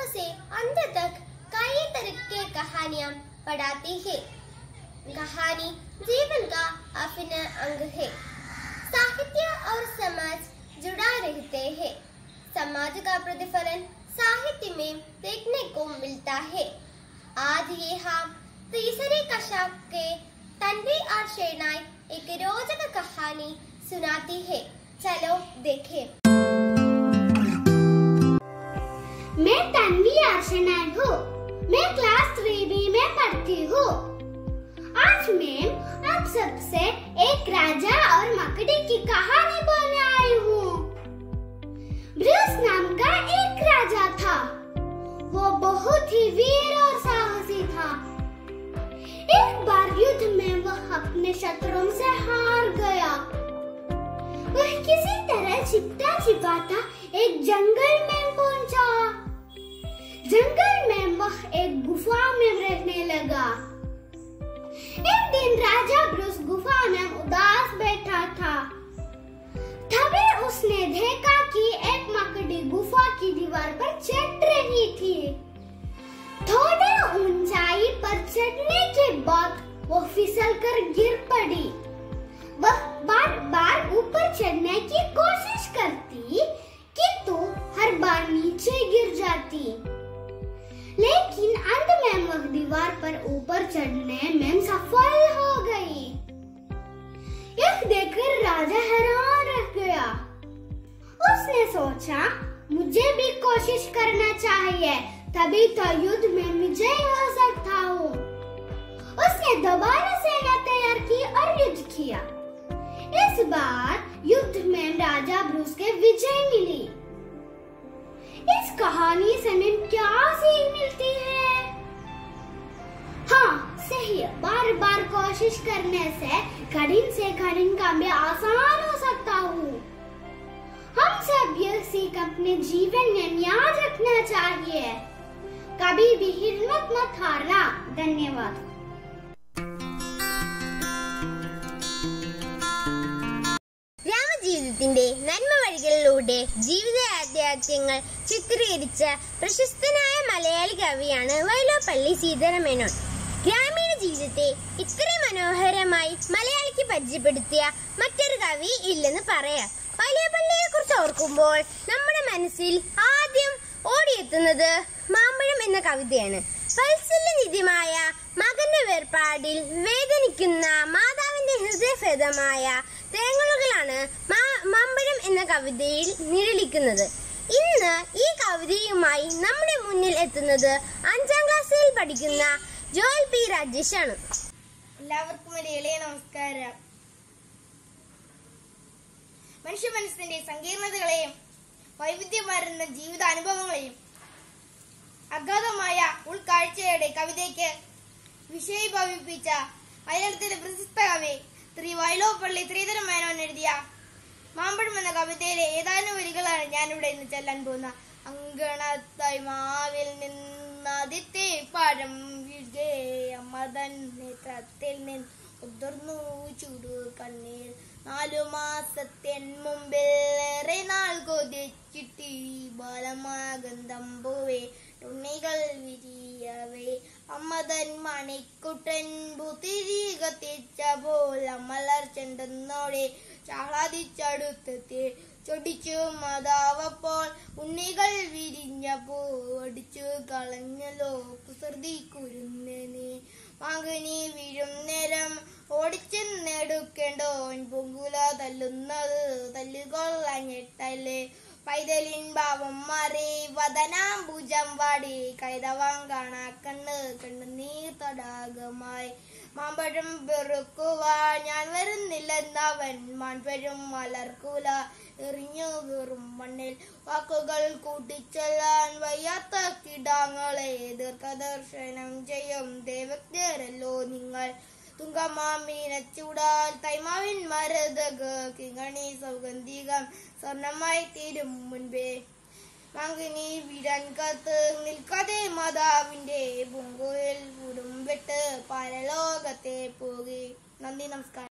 आरंभ से अंत तक कई तरह के कहानियाँ पढ़ाती है। कहानी जीवन का अभिन्न अंग है। साहित्य और समाज जुड़ा रहते हैं। समाज का प्रतिफलन साहित्य में देखने को मिलता है। आज ये हम तीसरे कक्षा के तन्वी और शेनाई एक रोचक कहानी सुनाती है। चलो देखें। मैं तन्वी आर्शनान हूँ। मैं क्लास थ्री बी में पढ़ती हूँ। आज मैं आप सबसे एक राजा और मकड़ी की कहानी बोलने आई हूँ। ब्रूस नाम का एक राजा था। वो बहुत ही वीर और साहसी था। एक बार युद्ध में वह अपने शत्रुओं से हार गया। वह किसी तरह छिपता छिपाता एक जंगल में पहुँचा। गुफा में रहने लगा। एक दिन राजा ब्रूस गुफा में उदास बैठा था। तभी उसने देखा कि एक मकड़ी गुफा की दीवार पर चढ़ रही थी। थोड़ी ऊंचाई पर चढ़ने के बाद वो फिसल कर गिर पड़ी। वह बार बार ऊपर चढ़ने की कोशिश करती किंतु हर बार नीचे गिर जाती। दीवार पर ऊपर चढ़ने में सफल हो गई। यह देखकर राजा हैरान रह गया। उसने सोचा, मुझे भी कोशिश करना चाहिए, तभी तो युद्ध में विजय हो सकता हूँ। उसने दोबारा सेना तैयार की और युद्ध किया। इस बार युद्ध में राजा ब्रूस के विजय मिली। इस कहानी से कोशिश करने से कठिन से कठिन काम भी आसान हो सकता हूँ हम सब यह सीख अपने जीवन में याद रखना चाहिए कभी भी हिम्मत मत हारना धन्यवाद ഗ്രാമജീവിതത്തിന്റെ നന്മ വഴികളിലൂടെ ജീവിത യാഥാർത്ഥ്യങ്ങൾ ചിത്രീകരിച്ച പ്രശസ്തനായ മലയാളി കവിയാണ് വൈലോപ്പള്ളി സീതാരാമേനോൻ ഗ്രാമീണ ജീവിതത്തെ ഇത്രയും മനോഹരമായി മലയാളിക്ക് പരിചയപ്പെടുത്തിയ മറ്റൊരു കവി ഇല്ലെന്ന് പറയാം. വൈലോപ്പള്ളിയെ കുറിച്ച് ഓർക്കുമ്പോൾ നമ്മുടെ മനസ്സിൽ ആദ്യം ഓടിയെത്തുന്നത് മാമ്പഴം എന്ന കവിതയാണ്. വത്സല്യനിധിമായ മകന്റെ വേർപാടിൽ വേദനിക്കുന്ന മാതാവിന്റെ ഹൃദയഭേദമായ തേങ്ങലുകളാണ് മാമ്പഴം എന്ന കവിതയിൽ നിഴലിക്കുന്നത്. ഇന്ന് ഈ കവിതയുമായി നമ്മുടെ മുന്നിൽ എത്തുന്നത് അഞ്ചാം ക്ലാസ്സിൽ പഠിക്കുന്ന ജോയൽ പി രാജേഷ് ആണ് എല്ലാവർക്കും ഒരു ഇളയ നമസ്കാരം. മനുഷ്യ മനസ്സിന്റെ സങ്കീർണതകളെയും വൈവിധ്യമാർന്ന ജീവിതാനുഭവങ്ങളെയും അഗാധമായ ഉൾക്കാഴ്ചയുടെ കവിതയ്ക്ക് വിഷയീഭവിപ്പിച്ച മലയാളത്തിലെ പ്രശസ്ത കവി ശ്രീ വൈലോപ്പള്ളി ശ്രീധരൻ മേനോൻ എഴുതിയ മാമ്പഴം എന്ന കവിതയിലെ ഏതാനും വരികളാണ് ഞാനിവിടെ ഇന്ന് ചെല്ലാൻ പോകുന്ന അങ്കണത്തായി മാവിൽ നിന്നതിത്തെ പഴം വീഴ്കെ അമ്മതൻ നേത്രത്തിൽ നിന്ന് ഉതിർന്നു ചൂടു കണ്ണീർ. നാലു മാസത്തിൻ മുമ്പിൽ ഏറെ നാൾ കൊതിച്ചിട്ടി ബാലമാകന്തം പോവേ തുണികൾ വിരിയവേ. അമ്മതൻ മണിക്കുട്ടൻ പുത്തിരി കത്തിച്ച പോൽ അമ്മലർ ചെണ്ടെന്നോടെ ചാളാതിച്ചടുത്തെത്തി ചൊടിച്ചു മതാവപ്പോൾ ഉണ്ണികൾ വിരിഞ്ഞ അടിച്ചു കളഞ്ഞല്ലോ കുസൃതി കുരുന്നനെ മകനി വീഴും നേരം ഓടിച്ചെന്നെടുക്കേണ്ടോൻ പൊങ്കുല തല്ലുന്നത് തല്ലുകൊള്ളഞ്ഞിട്ടല്ലേ പൈതലിൻ ഭാവം മാറി വദനാംബുജം വാടി കൈതവാൻ കാണാ കണ്ണ് കണ്ണ് നീർ തടാകമായി. മാമ്പഴം വെറുക്കുവാൻ ഞാൻ വരുന്നില്ലെന്നവൻ മാൻപഴം മലർക്കൂല. എറിഞ്ഞു വെറും മണ്ണിൽ വാക്കുകൾ കൂട്ടിച്ചെല്ലാൻ വയ്യാത്ത കിടാങ്ങളെ ദീർഘദർശനം ചെയ്യും. ദേവജ്ഞരല്ലോ നിങ്ങൾ. തുങ്കമാമീനച്ചൂടാൽ തൈമാവിൻ മരതക് കിങ്ങണി സൗഗന്ധികം സ്വർണമായി തീരും മുൻപേ. മങ്കിനി വിടാൻ കത്ത് നിൽക്കാതെ മാതാവിന്റെ പൂങ്കോയിൽ വെട്ട് പരലോകത്തെ പോകി. നന്ദി നമസ്കാരം.